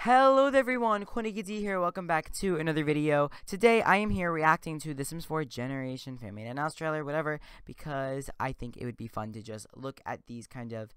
Hello everyone, Coolnickyd here, welcome back to another video. Today I am here reacting to The Sims 4 Generation Fan Made Announced trailer, whatever, because I think it would be fun to just look at these kind of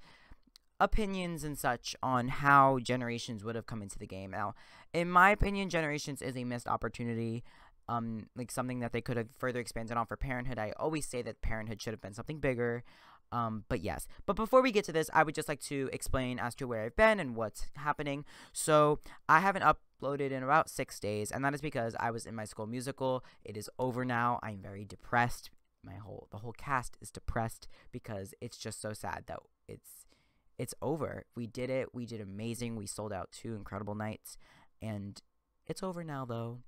opinions and such on how Generations would have come into the game. Now, in my opinion, Generations is a missed opportunity, um, like something that they could have further expanded on for Parenthood. I always say that Parenthood should have been something bigger. Um, but yes, but before we get to this, I would just like to explain as to where I've been and what's happening. So I haven't uploaded in about six days, and that is because I was in my school musical. It is over now. I'm very depressed. My whole the whole cast is depressed because it's just so sad that it's it's over. We did it. We did amazing. We sold out two incredible nights, and it's over now though.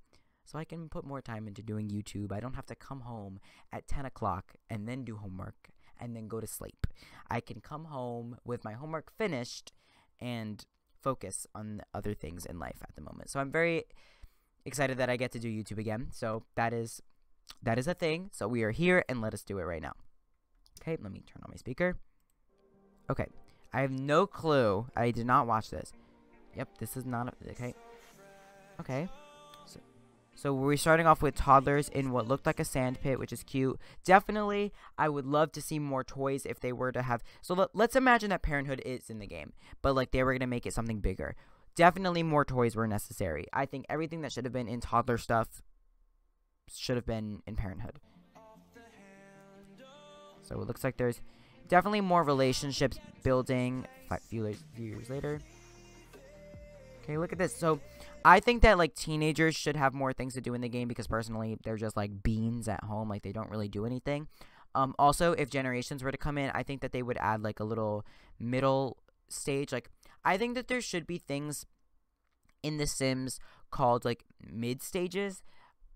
So I can put more time into doing YouTube. I don't have to come home at 10 o'clock and then do homework and then go to sleep. I can come home with my homework finished and focus on other things in life at the moment. So I'm very excited that I get to do YouTube again. So that is that is a thing. So we are here and let us do it right now. Okay, let me turn on my speaker. Okay. I have no clue. I did not watch this. Yep, this is not a, okay. Okay. So we're starting off with toddlers in what looked like a sand pit, which is cute. Definitely, I would love to see more toys if they were to have. So let, let's imagine that Parenthood is in the game, but like they were gonna make it something bigger. Definitely, more toys were necessary. I think everything that should have been in toddler stuff should have been in Parenthood. So it looks like there's definitely more relationships building. Five few years later. Okay, look at this. So I think that like teenagers should have more things to do in the game because personally they're just like beans at home, like they don't really do anything. Um, also, if generations were to come in, I think that they would add like a little middle stage. Like I think that there should be things in The Sims called like mid stages.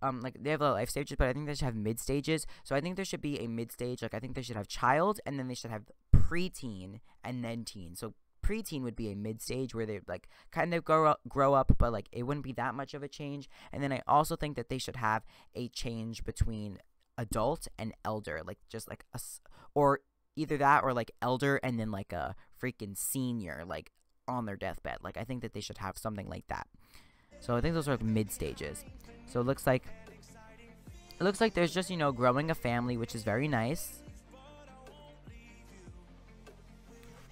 Um, like they have the life stages, but I think they should have mid stages. So I think there should be a mid stage. Like I think they should have child, and then they should have preteen, and then teen. So preteen would be a mid stage where they like kind of grow up, grow up, but like it wouldn't be that much of a change. And then I also think that they should have a change between adult and elder, like just like a or either that or like elder and then like a freaking senior, like on their deathbed. Like I think that they should have something like that. So I think those are like mid stages. So it looks like it looks like there's just, you know, growing a family, which is very nice.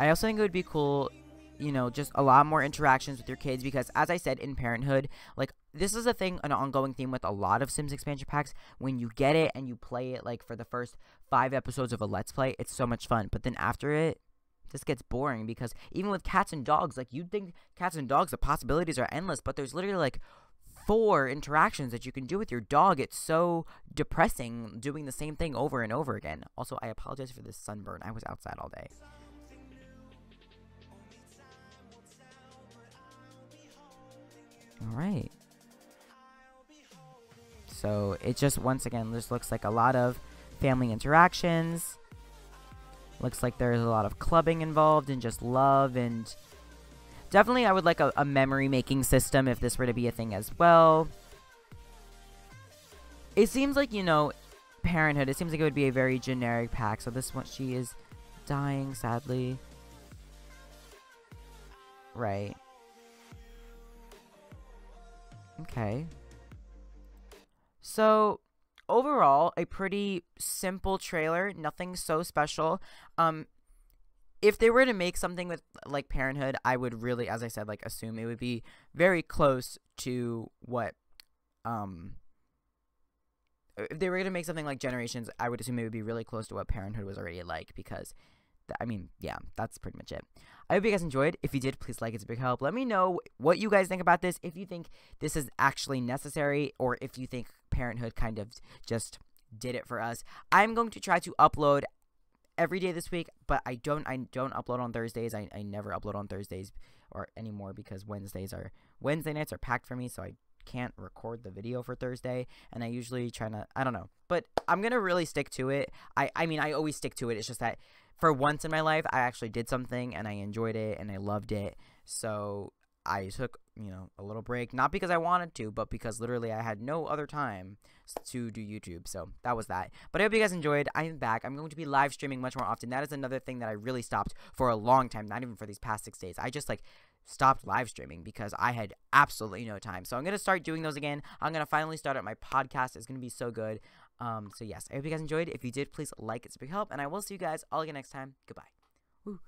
I also think it would be cool, you know, just a lot more interactions with your kids because, as I said, in Parenthood, like, this is a thing, an ongoing theme with a lot of Sims expansion packs. When you get it and you play it, like, for the first five episodes of a Let's Play, it's so much fun. But then after it, this gets boring because even with cats and dogs, like, you'd think cats and dogs, the possibilities are endless, but there's literally, like, four interactions that you can do with your dog. It's so depressing doing the same thing over and over again. Also, I apologize for this sunburn. I was outside all day. Alright. So it just, once again, just looks like a lot of family interactions. Looks like there's a lot of clubbing involved and just love and... Definitely, I would like a, a memory-making system if this were to be a thing as well. It seems like, you know, Parenthood, it seems like it would be a very generic pack. So this one, she is dying, sadly. Right. Okay. So, overall, a pretty simple trailer, nothing so special. Um if they were to make something with like Parenthood, I would really as I said like assume it would be very close to what um if they were to make something like Generations, I would assume it would be really close to what Parenthood was already like because I mean, yeah, that's pretty much it. I hope you guys enjoyed. If you did, please like. It's a big help. Let me know what you guys think about this. If you think this is actually necessary, or if you think Parenthood kind of just did it for us. I'm going to try to upload every day this week, but I don't. I don't upload on Thursdays. I, I never upload on Thursdays or anymore because Wednesdays are Wednesday nights are packed for me, so I can't record the video for Thursday, and I usually try to I don't know, but I'm gonna really stick to it. I I mean I always stick to it. It's just that for once in my life, I actually did something and I enjoyed it and I loved it. So I took you know, a little break. Not because I wanted to, but because literally I had no other time to do YouTube. So that was that. But I hope you guys enjoyed. I'm back. I'm going to be live streaming much more often. That is another thing that I really stopped for a long time, not even for these past six days. I just like stopped live streaming because I had absolutely no time. So I'm going to start doing those again. I'm going to finally start up my podcast. It's going to be so good. Um, so yes, I hope you guys enjoyed. If you did, please like. It's a big help. And I will see you guys all again next time. Goodbye. Woo.